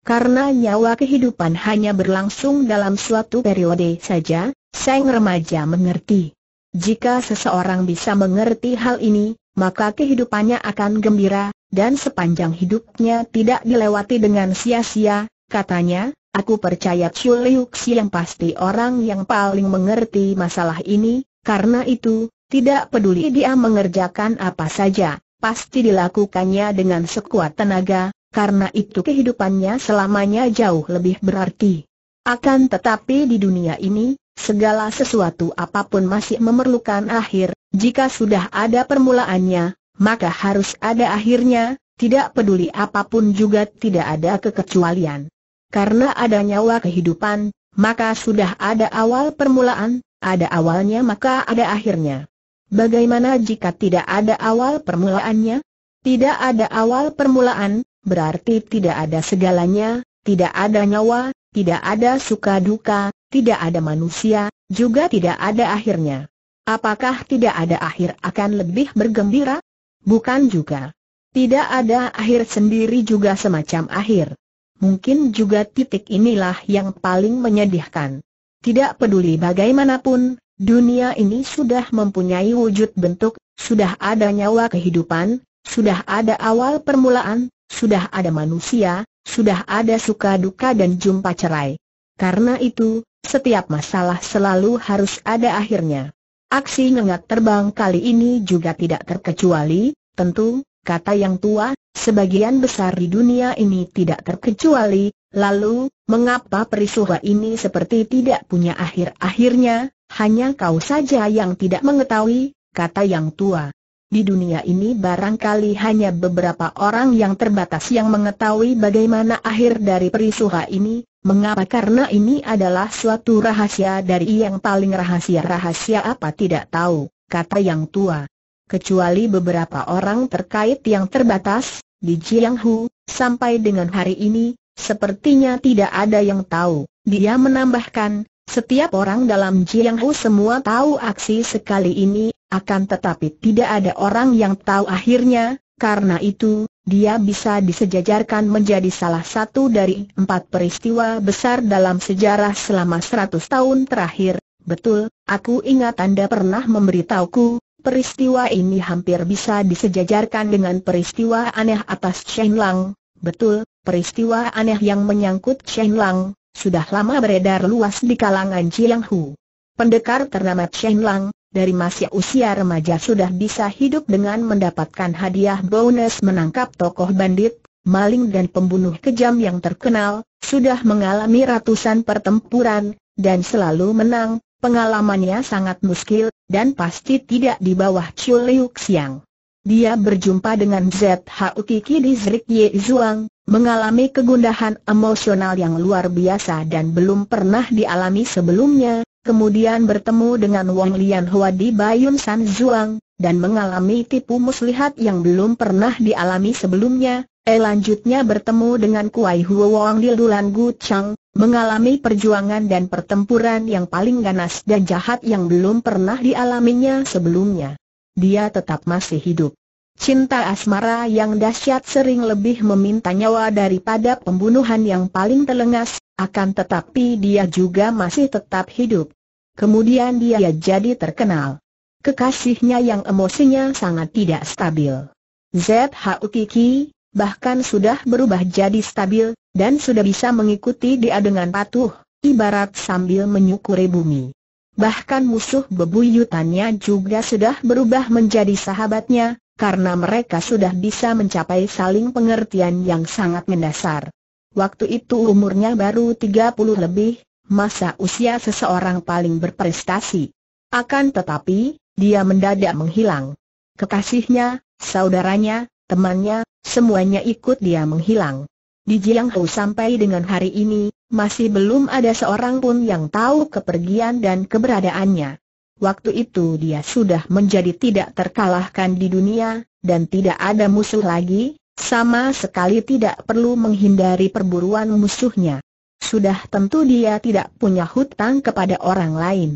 Karena nyawa kehidupan hanya berlangsung dalam suatu periode saja, sang remaja mengerti. Jika seseorang bisa mengerti hal ini, maka kehidupannya akan gembira, dan sepanjang hidupnya tidak dilewati dengan sia-sia, katanya, Aku percaya Chu Liu yang pasti orang yang paling mengerti masalah ini, karena itu, tidak peduli dia mengerjakan apa saja, pasti dilakukannya dengan sekuat tenaga, karena itu kehidupannya selamanya jauh lebih berarti. Akan tetapi di dunia ini, segala sesuatu apa pun masih memerlukan akhir, jika sudah ada permulaannya, maka harus ada akhirnya, tidak peduli apa pun juga tidak ada kekecualian. Karena ada nyawa kehidupan, maka sudah ada awal permulaan, ada awalnya maka ada akhirnya. Bagaimana jika tidak ada awal permulaannya? Tidak ada awal permulaan, berarti tidak ada segalanya, tidak ada nyawa, tidak ada suka duka, tidak ada manusia, juga tidak ada akhirnya. Apakah tidak ada akhir akan lebih bergembira? Bukan juga. Tidak ada akhir sendiri juga semacam akhir. Mungkin juga titik inilah yang paling menyedihkan. Tidak peduli bagaimanapun, dunia ini sudah mempunyai wujud bentuk, sudah ada nyawa kehidupan, sudah ada awal permulaan, sudah ada manusia, sudah ada suka duka dan jumpa cerai. Karena itu, setiap masalah selalu harus ada akhirnya. Aksi ngengat terbang kali ini juga tidak terkecuali, tentu, kata yang tua, sebagian besar di dunia ini tidak terkecuali, lalu, mengapa peristiwa ini seperti tidak punya akhir-akhirnya, hanya kau saja yang tidak mengetahui, kata yang tua. Di dunia ini barangkali hanya beberapa orang yang terbatas yang mengetahui bagaimana akhir dari peristiwa ini, mengapa karena ini adalah suatu rahasia dari yang paling rahasia-rahasia apa tidak tahu, kata yang tua. Kecuali beberapa orang terkait yang terbatas, di Jianghu, sampai dengan hari ini, sepertinya tidak ada yang tahu. Dia menambahkan, setiap orang dalam Jianghu semua tahu aksi sekali ini, akan tetapi tidak ada orang yang tahu akhirnya, karena itu, dia bisa disejajarkan menjadi salah satu dari empat peristiwa besar dalam sejarah selama seratus tahun terakhir. Betul, aku ingat Anda pernah memberitahuku, Peristiwa ini hampir bisa disejajarkan dengan peristiwa aneh atas Chen Lang. Betul, peristiwa aneh yang menyangkut Chen Lang, sudah lama beredar luas di kalangan Jianghu. Pendekar ternama Chen Lang, dari masih usia remaja sudah bisa hidup dengan mendapatkan hadiah bonus menangkap tokoh bandit, maling dan pembunuh kejam yang terkenal, sudah mengalami ratusan pertempuran, dan selalu menang, pengalamannya sangat muskil, dan pasti tidak di bawah Chu Liu Xiang. Dia berjumpa dengan ZHU Kiki di Zrik Ye Zuang, mengalami kegundahan emosional yang luar biasa dan belum pernah dialami sebelumnya, kemudian bertemu dengan Wong Lian Hua di Bayun San Zuang, dan mengalami tipu muslihat yang belum pernah dialami sebelumnya, eh lanjutnya bertemu dengan Kuai Huo Wong di Lulan Gu Chang, mengalami perjuangan dan pertempuran yang paling ganas dan jahat yang belum pernah dialaminya sebelumnya. Dia tetap masih hidup. Cinta asmara yang dahsyat sering lebih meminta nyawa daripada pembunuhan yang paling telengas, akan tetapi dia juga masih tetap hidup. Kemudian dia jadi terkenal. Kekasihnya yang emosinya sangat tidak stabil. ZHU Kiki, bahkan sudah berubah jadi stabil, dan sudah bisa mengikuti dia dengan patuh, ibarat sambil menyukuri bumi. Bahkan musuh bebuyutannya juga sudah berubah menjadi sahabatnya, karena mereka sudah bisa mencapai saling pengertian yang sangat mendasar. Waktu itu umurnya baru 30 lebih, masa usia seseorang paling berprestasi. Akan tetapi, dia mendadak menghilang. Kekasihnya, saudaranya, temannya, semuanya ikut dia menghilang. Di Jianghu sampai dengan hari ini, masih belum ada seorang pun yang tahu kepergian dan keberadaannya. Waktu itu dia sudah menjadi tidak terkalahkan di dunia, dan tidak ada musuh lagi, sama sekali tidak perlu menghindari perburuan musuhnya. Sudah tentu dia tidak punya hutang kepada orang lain.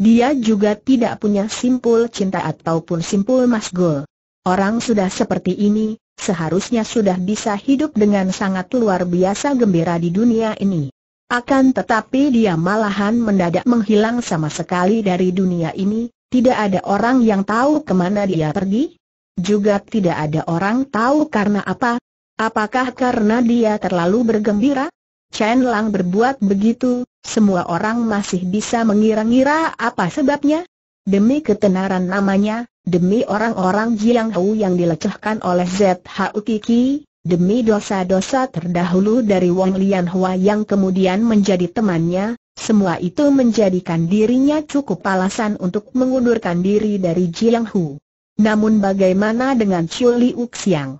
Dia juga tidak punya simpul cinta ataupun simpul masgul. Orang sudah seperti ini, seharusnya sudah bisa hidup dengan sangat luar biasa gembira di dunia ini. Akan tetapi dia malahan mendadak menghilang sama sekali dari dunia ini, tidak ada orang yang tahu ke mana dia pergi. Juga tidak ada orang tahu karena apa. Apakah karena dia terlalu bergembira? Chen Lang berbuat begitu, semua orang masih bisa mengira-ngira apa sebabnya. Demi ketenaran namanya, demi orang-orang Jiang Hou yang dilecehkan oleh ZHU Kiki, demi dosa-dosa terdahulu dari Wong Lian Hua yang kemudian menjadi temannya, semua itu menjadikan dirinya cukup alasan untuk mengundurkan diri dari Jiang Hu. Namun bagaimana dengan Chiu Xiang?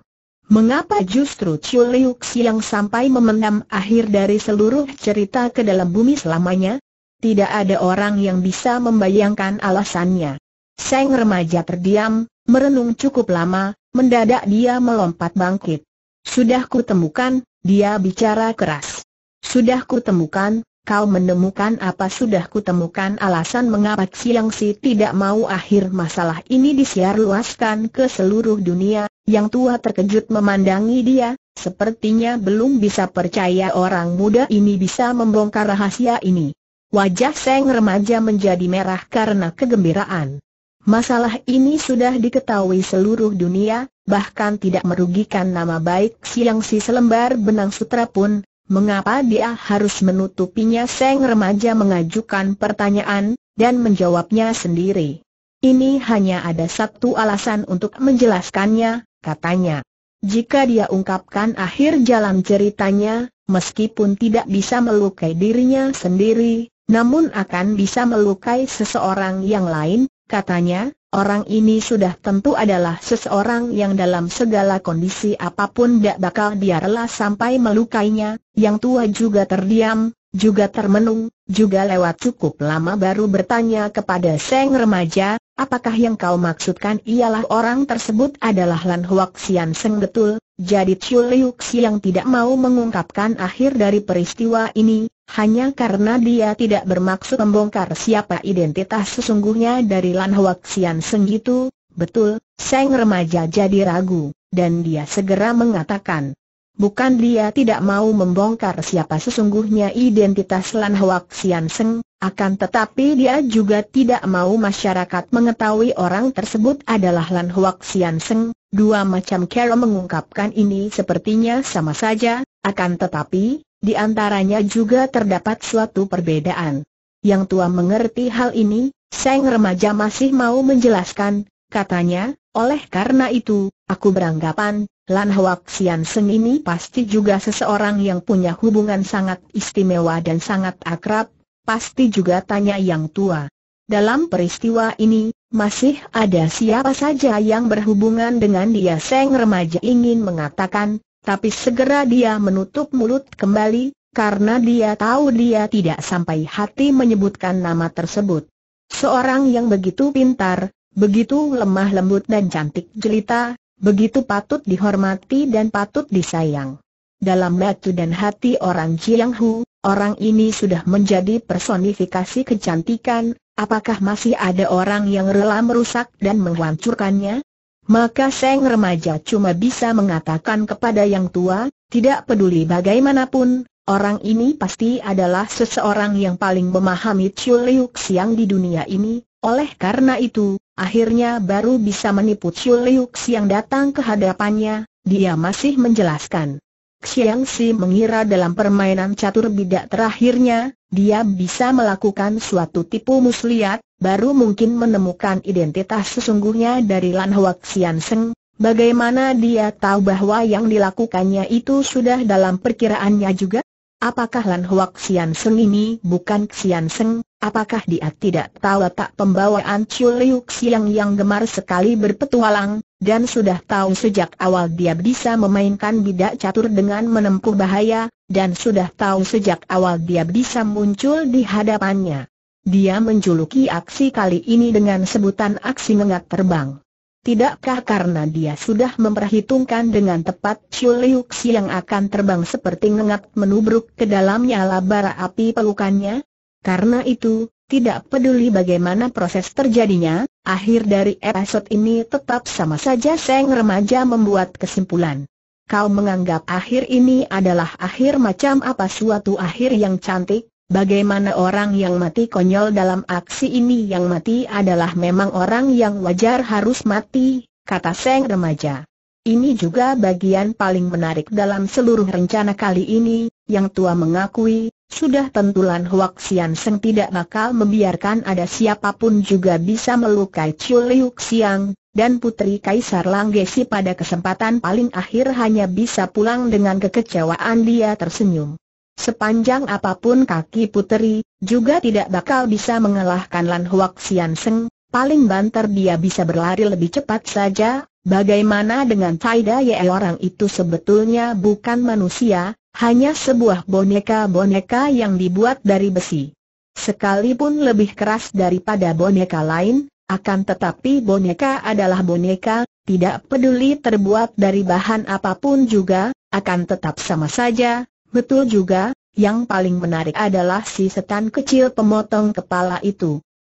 Mengapa justru Chiu Liu Xiang sampai memendam akhir dari seluruh cerita ke dalam bumi selamanya? Tidak ada orang yang bisa membayangkan alasannya. Seng remaja terdiam, merenung cukup lama, mendadak dia melompat bangkit. Sudah kutemukan, dia bicara keras. Sudah kutemukan, kau menemukan apa sudah kutemukan alasan mengapa Siang Si tidak mau akhir masalah ini disiar luaskan ke seluruh dunia, yang tua terkejut memandangi dia, sepertinya belum bisa percaya orang muda ini bisa membongkar rahasia ini. Wajah Seng remaja menjadi merah karena kegembiraan. Masalah ini sudah diketahui seluruh dunia, bahkan tidak merugikan nama baik siang si selembar benang sutra pun, mengapa dia harus menutupinya Seng remaja mengajukan pertanyaan, dan menjawabnya sendiri. Ini hanya ada satu alasan untuk menjelaskannya, katanya. Jika dia ungkapkan akhir jalan ceritanya, meskipun tidak bisa melukai dirinya sendiri, namun akan bisa melukai seseorang yang lain, katanya, Orang ini sudah tentu adalah seseorang yang dalam segala kondisi apa pun tidak bakal dia rela sampai melukainya, yang tua juga terdiam, juga termenung, juga lewat cukup lama baru bertanya kepada Seng remaja, apakah yang kau maksudkan ialah orang tersebut adalah Lan Huak Sian Seng? Betul, jadi Chiu Liu yang tidak mau mengungkapkan akhir dari peristiwa ini, hanya karena dia tidak bermaksud membongkar siapa identitas sesungguhnya dari Lan Huak Sian Seng itu, betul, Seng remaja jadi ragu, dan dia segera mengatakan, Bukan dia tidak mau membongkar siapa sesungguhnya identitas Lan Huak Sian Seng, akan tetapi dia juga tidak mau masyarakat mengetahui orang tersebut adalah Lan Huak Sian Seng. Dua macam cara mengungkapkan ini sepertinya sama saja, akan tetapi, di antaranya juga terdapat suatu perbedaan. Yang tua mengerti hal ini, Seng remaja masih mau menjelaskan, katanya, oleh karena itu, aku beranggapan, Lan Huak Sian Seng ini pasti juga seseorang yang punya hubungan sangat istimewa dan sangat akrab, pasti juga tanya yang tua. Dalam peristiwa ini, masih ada siapa saja yang berhubungan dengan dia Seng remaja ingin mengatakan, tapi segera dia menutup mulut kembali, karena dia tahu dia tidak sampai hati menyebutkan nama tersebut. Seorang yang begitu pintar, begitu lemah lembut dan cantik jelita, begitu patut dihormati dan patut disayang. Dalam batu dan hati orang Jianghu, orang ini sudah menjadi personifikasi kecantikan, apakah masih ada orang yang rela merusak dan menghancurkannya? Maka Seng remaja cuma bisa mengatakan kepada yang tua, tidak peduli bagaimanapun, orang ini pasti adalah seseorang yang paling memahami Chuliuk Siang di dunia ini, oleh karena itu, akhirnya baru bisa menipu Chuliuk Siang datang ke hadapannya, dia masih menjelaskan. Xiang Si mengira dalam permainan catur bidak terakhirnya, dia bisa melakukan suatu tipu muslihat, baru mungkin menemukan identitas sesungguhnya dari Lan Huak Xian Seng. Bagaimana dia tahu bahwa yang dilakukannya itu sudah dalam perkiraannya juga? Apakah Lan Huak Xian Seng ini bukan Xian Seng? Apakah dia tidak tahu tak pembawaan Chuliuk Xiang yang gemar sekali berpetualang, dan sudah tahu sejak awal dia bisa memainkan bidak catur dengan menempuh bahaya, dan sudah tahu sejak awal dia bisa muncul di hadapannya. Dia menjuluki aksi kali ini dengan sebutan aksi ngengat terbang. Tidakkah karena dia sudah memperhitungkan dengan tepat Chuliuk yang akan terbang seperti ngengat menubruk ke dalam nyala bara api pelukannya? Karena itu, tidak peduli bagaimana proses terjadinya, akhir dari episode ini tetap sama saja Seng remaja membuat kesimpulan. Kau menganggap akhir ini adalah akhir macam apa suatu akhir yang cantik, bagaimana orang yang mati konyol dalam aksi ini yang mati adalah memang orang yang wajar harus mati, kata Seng remaja. Ini juga bagian paling menarik dalam seluruh rencana kali ini, yang tua mengakui, sudah tentulan Huak Sian Seng tidak bakal membiarkan ada siapa pun juga bisa melukai Chuliuk Siang, dan Putri Kaisar Langgesi pada kesempatan paling akhir hanya bisa pulang dengan kekecewaan dia tersenyum. Sepanjang apa pun kaki Putri, juga tidak bakal bisa mengalahkan Lan Huak Sian Seng, paling banter dia bisa berlari lebih cepat saja, bagaimana dengan Taida Ye orang itu sebetulnya bukan manusia, hanya sebuah boneka-boneka yang dibuat dari besi. Sekalipun lebih keras daripada boneka lain, akan tetapi boneka adalah boneka, tidak peduli terbuat dari bahan apa pun juga, akan tetap sama saja, betul juga, yang paling menarik adalah si setan kecil pemotong kepala itu.